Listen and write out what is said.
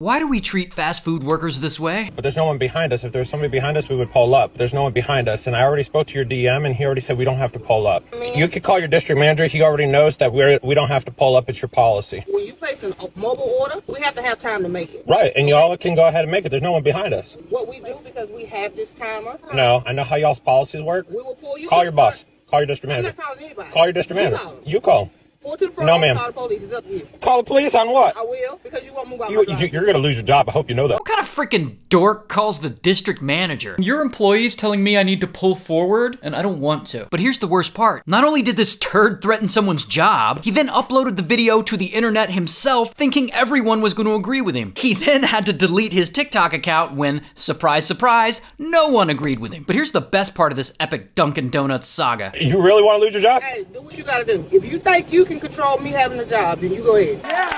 Why do we treat fast food workers this way? But there's no one behind us. If there was somebody behind us, we would pull up. There's no one behind us. And I already spoke to your DM, and he already said we don't have to pull up. You could call your district manager. He already knows that we're we don't have to pull up. It's your policy. When you place a mobile order, we have to have time to make it. Right, and y'all can go ahead and make it. There's no one behind us. What we do because we have this timer. No, I know how y'all's policies work. We will pull you. Call your boss. Call your district I'm manager. not calling anybody. Call your district You manager. call. You call. Pull to the front. No, ma'am. Call the police. It's up to you. Call the police on what? I will because you won't move out You, my you, You're gonna lose your job. I hope you know that. What kind of freaking dork calls the district manager? Your employee's telling me I need to pull forward, and I don't want to. But here's the worst part. Not only did this turd threaten someone's job, he then uploaded the video to the internet himself, thinking everyone was going to agree with him. He then had to delete his TikTok account when, surprise, surprise, no one agreed with him. But here's the best part of this epic Dunkin' Donuts saga. You really want to lose your job? Hey, do what you gotta do. If you think you can control me having a job, then you go ahead.